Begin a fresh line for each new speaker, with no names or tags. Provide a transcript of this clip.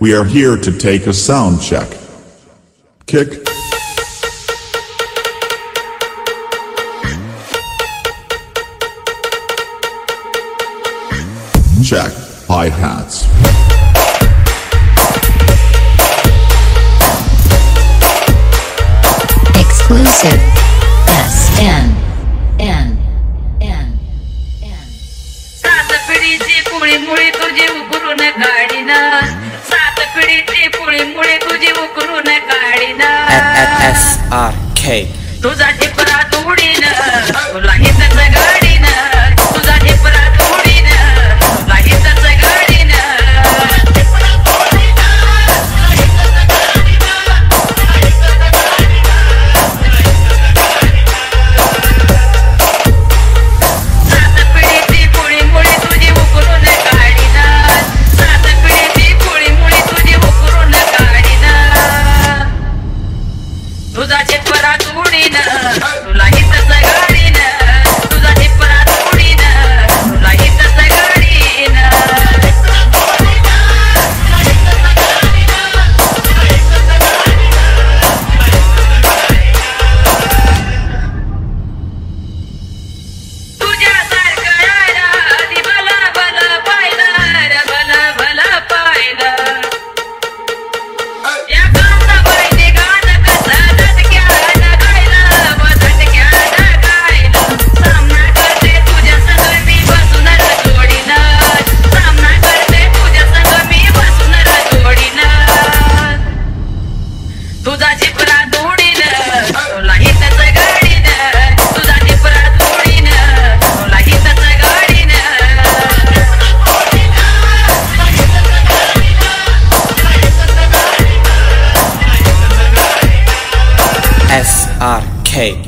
We are here to take a sound check. Kick. Check. Hi-hats.
Exclusive.
S10. साखरीची पुळी मुळे तुझी उकरून काढीना. तुझा टिपरा तुडीन. तुला हे
गाडी Hey,